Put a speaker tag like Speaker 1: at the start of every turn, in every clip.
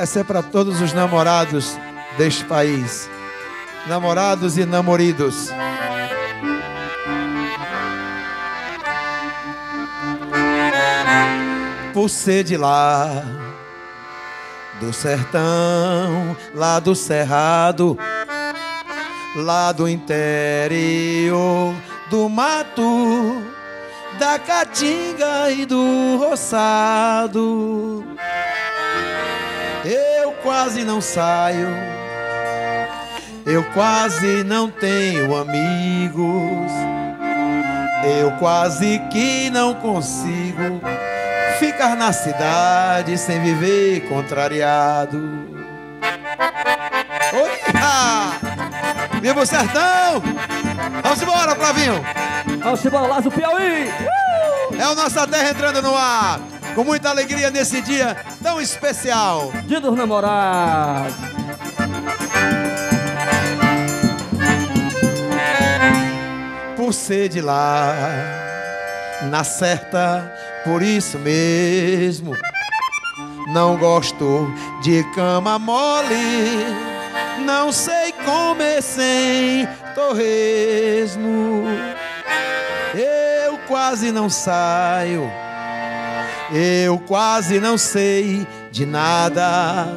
Speaker 1: Essa é para todos os namorados deste país. Namorados e namoridos. Por ser de lá, do sertão, lá do cerrado, lá do interior do mato, da caatinga e do roçado. Quase não saio, eu quase não tenho amigos, eu quase que não consigo ficar na cidade sem viver contrariado. Oi! Viva o sertão! Vamos embora, Flavinho!
Speaker 2: Vamos embora, Lázaro Piauí!
Speaker 1: Uh! É o Nossa Terra entrando no ar, com muita alegria nesse dia tão especial.
Speaker 2: Dia dos namorados!
Speaker 1: Por ser de lá, na certa por isso mesmo não gosto de cama mole, não sei comer sem torresmo. Eu quase não saio, eu quase não sei de nada.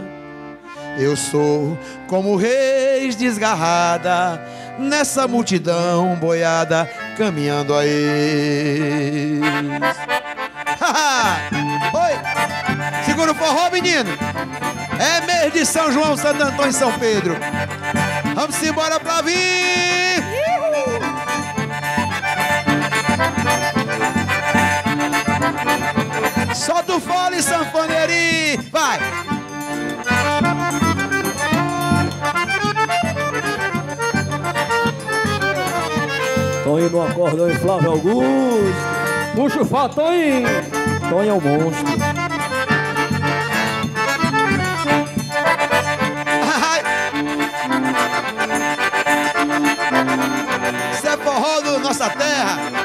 Speaker 1: Eu sou como reis desgarrada nessa multidão boiada caminhando a eles. Oi! Segura o forró, menino! É mês de São João, Santo Antônio e São Pedro. Vamos embora pra vir! Solta o fole, sanfoneirinho! Vai!
Speaker 2: Tonho no acordão em Flávio Augusto. Puxa o fato, Tonho. Tonho é o monstro.
Speaker 1: Isso é forró do nossa terra.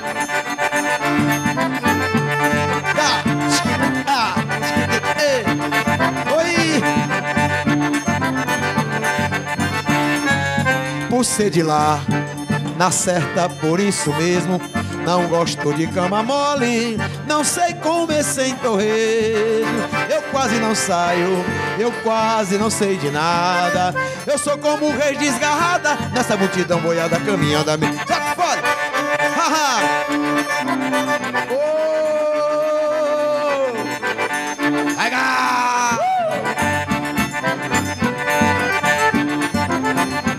Speaker 1: Ser de lá, na certa, por isso mesmo não gosto de cama mole, não sei comer sem torresmo. Eu quase não saio, eu quase não sei de nada. Eu sou como o rei desgarrada nessa multidão boiada caminhando a mim. Sai fora! Oh!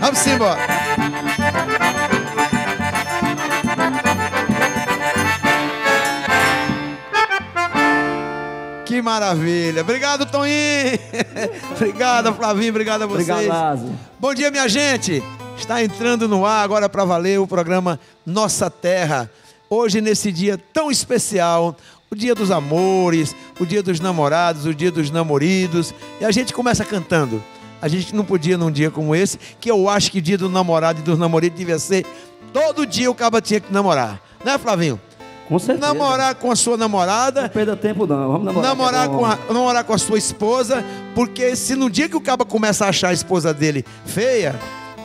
Speaker 1: Vamos embora! Que maravilha. Obrigado, Toninho. obrigado, Flavinho. Obrigado a vocês.
Speaker 2: Obrigado,
Speaker 1: Bom dia, minha gente. Está entrando no ar agora para valer o programa Nossa Terra. Hoje, nesse dia tão especial, o dia dos amores, o dia dos namorados, o dia dos namoridos. E a gente começa cantando. A gente não podia num dia como esse, que eu acho que o dia do namorado e dos namoridos devia ser todo dia o caba tinha que namorar. Né, Flavinho?
Speaker 2: Com certeza.
Speaker 1: Namorar com a sua namorada.
Speaker 2: Não perda tempo, não. Vamos namorar.
Speaker 1: Namorar,
Speaker 2: é
Speaker 1: com a, namorar com a sua esposa, porque se no dia que o caba começa a achar a esposa dele feia,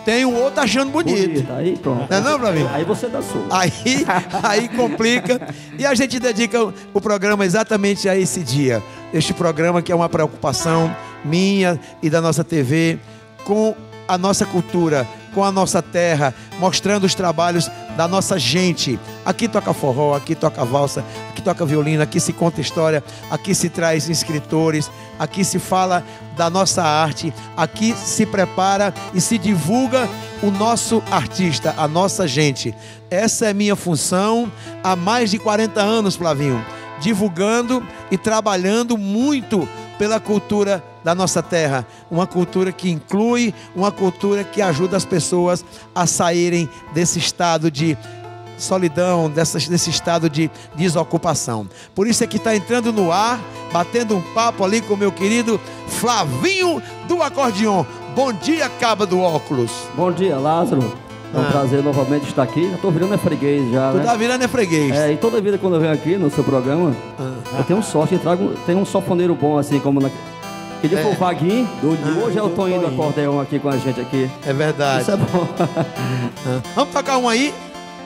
Speaker 1: tem um outro achando bonito.
Speaker 2: bonito. Aí pronto.
Speaker 1: Não é não, Flavinho?
Speaker 2: Aí você dá sua.
Speaker 1: Aí, aí complica. E a gente dedica o, o programa exatamente a esse dia. Este programa que é uma preocupação minha e da nossa TV com a nossa cultura, com a nossa terra, mostrando os trabalhos da nossa gente. Aqui toca forró, aqui toca valsa, aqui toca violino, aqui se conta história, aqui se traz escritores, aqui se fala da nossa arte, aqui se prepara e se divulga o nosso artista, a nossa gente. Essa é minha função há mais de 40 anos, Flavinho, divulgando e trabalhando muito pela cultura da nossa terra, uma cultura que inclui, uma cultura que ajuda as pessoas a saírem desse estado de solidão, dessa, desse estado de desocupação. Por isso é que está entrando no ar, batendo um papo ali com o meu querido Flavinho do Acordeon. Bom dia, caba do óculos.
Speaker 2: Bom dia, Lázaro. É um ah. prazer novamente estar aqui. Já tô virando é freguês já.
Speaker 1: Tu
Speaker 2: né?
Speaker 1: tá virando é freguês.
Speaker 2: É, e toda vida quando eu venho aqui no seu programa, ah. eu tenho sorte, eu trago, tenho um sofoneiro bom assim como na, Dia
Speaker 1: É.
Speaker 2: foi o Vaguinho, do
Speaker 1: Ah,
Speaker 2: hoje é o Toninho do acordeão aqui com a gente aqui.
Speaker 1: É verdade.
Speaker 2: Isso é bom.
Speaker 1: Vamos tocar um aí?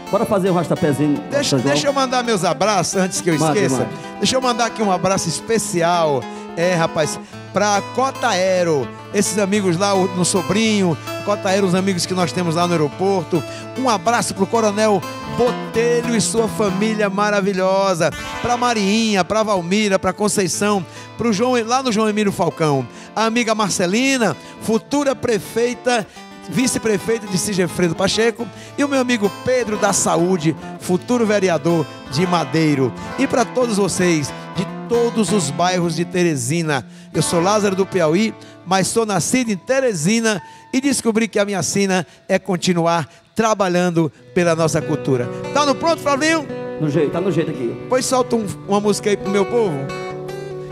Speaker 2: Bora fazer um rastapézinho.
Speaker 1: Deixa, deixa eu mandar meus abraços antes que eu esqueça. Deixa eu mandar aqui um abraço especial, é, rapaz, pra Cota Aero. Esses amigos lá o- no Sobrinho, Cota Aero, os amigos que nós temos lá no aeroporto. Um abraço pro Coronel Botelho e sua família maravilhosa. Pra Mariinha, pra Valmira, pra Conceição, pro João, lá no João Emílio Falcão. A amiga Marcelina, futura prefeita vice-prefeito de Sigefredo Pacheco, e o meu amigo Pedro da Saúde, futuro vereador de Madeiro. E para todos vocês, de todos os bairros de Teresina, eu sou Lázaro do Piauí, mas sou nascido em Teresina e descobri que a minha sina é continuar trabalhando pela nossa cultura. Tá no pronto, Flavinho?
Speaker 2: No jeito, tá no jeito aqui.
Speaker 1: Pois solta um- uma música aí pro meu povo.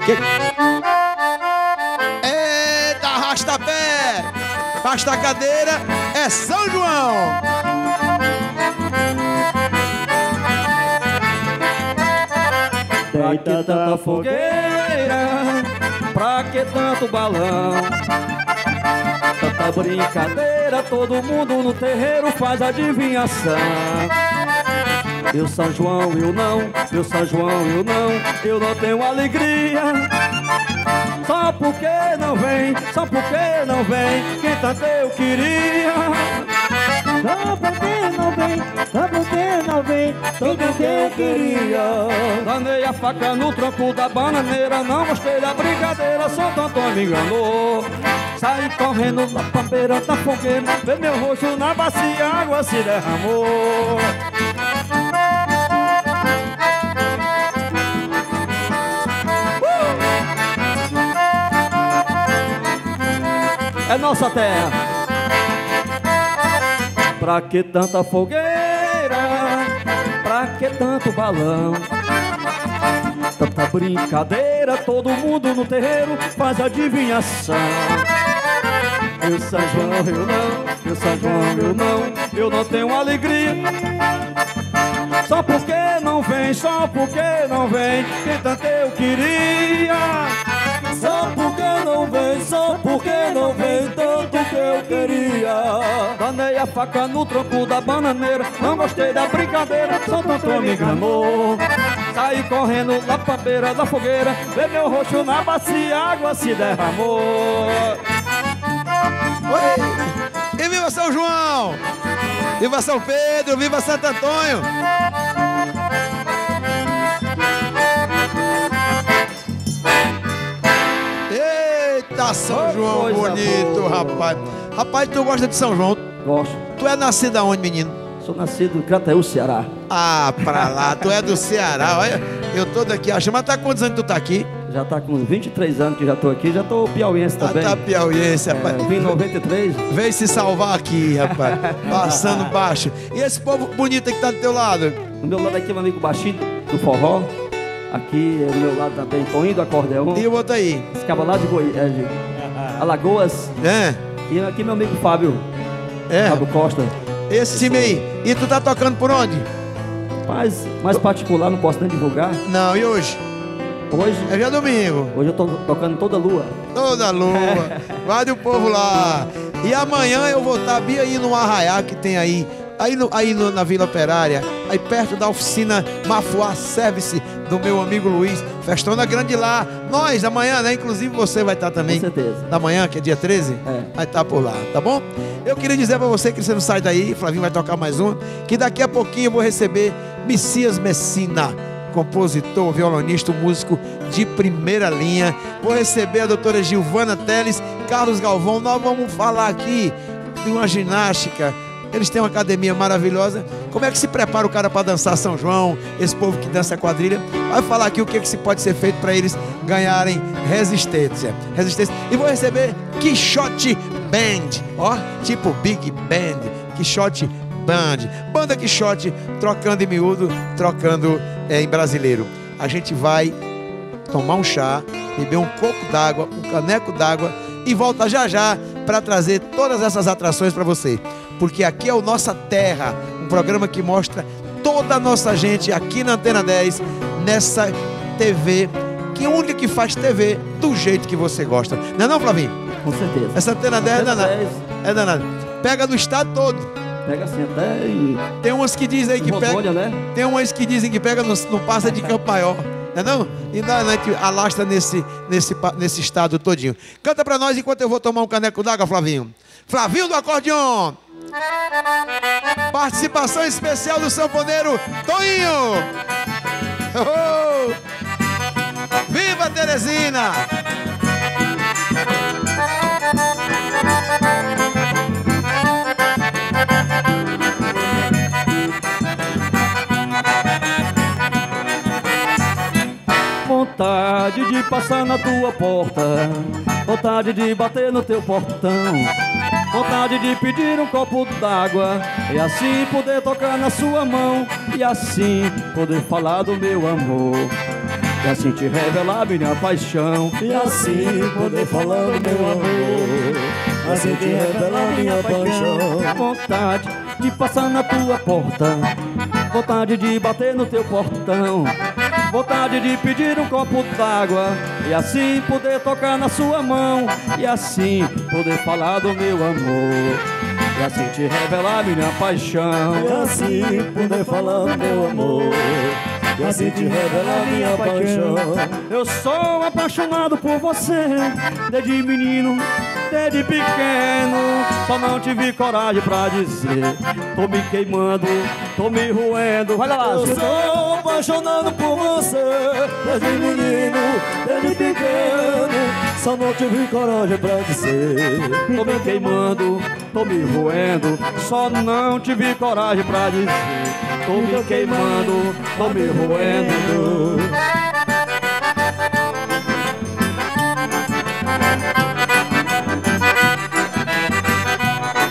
Speaker 1: Que... Eita, arrasta pé! Arrasta a cadeira, é São João!
Speaker 2: Pra que tanta fogueira? Pra que tanto balão? Tanta brincadeira, todo mundo no terreiro faz adivinhação. Eu São João, eu não, eu São João, eu não, eu não tenho alegria. Só porque não vem, só porque não vem, quem tanto eu queria.
Speaker 3: Só porque não vem, só porque não vem, eu queria.
Speaker 2: Danei a faca no tronco da bananeira, não gostei da brincadeira, Santo Antônio me enganou. Saí correndo na pampeira da fogueira, vê meu rosto na bacia, a água se derramou. Uh! É nossa terra. Pra que tanta fogueira? Que tanto balão? Tanta brincadeira, todo mundo no terreiro faz adivinhação. Eu São João, eu não, eu São João, eu não, eu não tenho alegria. Só porque não vem, só porque não vem, quem tanto eu queria. Só porque não vem, só porque não vem, tanto que eu queria. Danei a faca no tronco da bananeira, não gostei da brincadeira, Santo Antônio me enganou. Saí correndo lá pra beira da fogueira, vê meu rosto na bacia, água se derramou.
Speaker 1: Oi! E viva São João! Viva São Pedro! Viva Santo Antônio! Eita, São
Speaker 2: Oh,
Speaker 1: João bonito,
Speaker 2: boa.
Speaker 1: rapaz. Rapaz, tu gosta de São João?
Speaker 2: Gosto.
Speaker 1: Tu é nascido aonde, menino?
Speaker 2: Sou nascido em Crateú, Ceará.
Speaker 1: Ah, pra lá, tu é do Ceará, olha. Eu tô daqui achando, mas tá quantos anos tu tá aqui?
Speaker 2: Já tá com 23 anos que já tô aqui, já tô piauiense
Speaker 1: Ah,
Speaker 2: também.
Speaker 1: tá piauiense,
Speaker 2: É,
Speaker 1: rapaz.
Speaker 2: vim em 93.
Speaker 1: Vem se salvar aqui, rapaz. Passando baixo. E esse povo bonito que tá do teu lado?
Speaker 2: Do meu lado aqui, meu amigo Baixinho do Forró. Aqui, do meu lado também, Toninho do Acordeão.
Speaker 1: E o outro aí?
Speaker 2: Esse cabo lá de, Goi... é, Alagoas.
Speaker 1: É?
Speaker 2: E aqui, meu amigo Fábio.
Speaker 1: É?
Speaker 2: Fábio Costa.
Speaker 1: Esse time aí. E tu tá tocando por onde?
Speaker 2: Mas, mais particular, não posso nem divulgar.
Speaker 1: Não, e hoje?
Speaker 2: Hoje,
Speaker 1: É já domingo.
Speaker 2: hoje eu tô tocando toda lua.
Speaker 1: Toda lua. Guarde o povo lá. E amanhã eu vou estar bem aí no arraiá que tem aí. Aí, no- aí no- na Vila Operária, aí perto da oficina Mafuá Service do meu amigo Luiz. Festona grande lá. Nós, amanhã, né? Inclusive você vai estar também.
Speaker 2: Com certeza.
Speaker 1: Da manhã, que é dia 13?
Speaker 2: É.
Speaker 1: Vai estar por lá, tá bom? Eu queria dizer pra você que você não sai daí, Flavinho vai tocar mais um, que daqui a pouquinho eu vou receber Messias Messina, compositor, violonista, músico de primeira linha. Vou receber a doutora Gilvana Teles, Carlos Galvão. Nós vamos falar aqui de uma ginástica. Eles têm uma academia maravilhosa. Como é que se prepara o cara para dançar São João? Esse povo que dança quadrilha. Vai falar aqui o que, é que se pode ser feito para eles ganharem resistência. Resistência. E vou receber Quixote Band. Ó, tipo Big Band. Quixote Band. Banda Quixote, trocando em miúdo, trocando eh, em brasileiro. A gente vai tomar um chá, beber um coco d'água, um caneco d'água e volta já já para trazer todas essas atrações para você. Porque aqui é o Nossa Terra, um programa que mostra toda a nossa gente aqui na Antena 10, nessa TV que única que faz TV do jeito que você gosta. Não é não, Flavinho?
Speaker 2: Com certeza.
Speaker 1: Essa antena 10 é danada.
Speaker 2: 10.
Speaker 1: É danada. Pega no estado todo.
Speaker 2: Pega assim até e.
Speaker 1: Tem umas que dizem aí que
Speaker 2: Rondônia,
Speaker 1: pega.
Speaker 2: né?
Speaker 1: Tem umas que dizem que pega no, no passa de Campo Maior. Não é não? E dá, né, que alastra nesse, nesse, nesse estado todinho. Canta pra nós enquanto eu vou tomar um caneco d'água, Flavinho. Flavinho do acordeon. Participação especial do sanfoneiro Toinho. Oh! Viva Teresina!
Speaker 2: Vontade de passar na tua porta, vontade de bater no teu portão, vontade de pedir um copo d'água e assim poder tocar na sua mão e assim poder falar do meu amor. E assim te revelar minha paixão
Speaker 4: E assim poder falar do meu amor. Assim te revelar minha paixão.
Speaker 2: Vontade de passar na tua porta. Vontade de bater no teu portão Vontade de pedir um copo d'água E assim poder tocar na sua mão E assim poder falar do meu amor E assim te revelar minha paixão
Speaker 4: E assim poder falar do meu amor Assim te revelar minha paixão.
Speaker 2: Eu sou apaixonado por você Desde menino, desde pequeno. Só não tive coragem pra dizer Tô me queimando, tô me roendo. Vai lá,
Speaker 4: Eu sou apaixonado por você Desde menino, desde pequeno Só não tive coragem pra dizer.
Speaker 2: Tô me queimando, tô me roendo Só não tive coragem pra dizer. Tô me queimando, tô me roendo.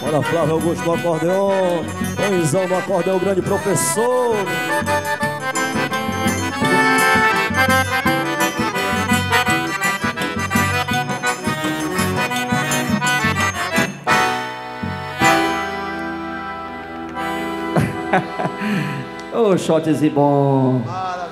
Speaker 4: Olha Flávio Augusto no acordeon Toizão no acordeon, grande professor
Speaker 2: Ô, shotzinho bom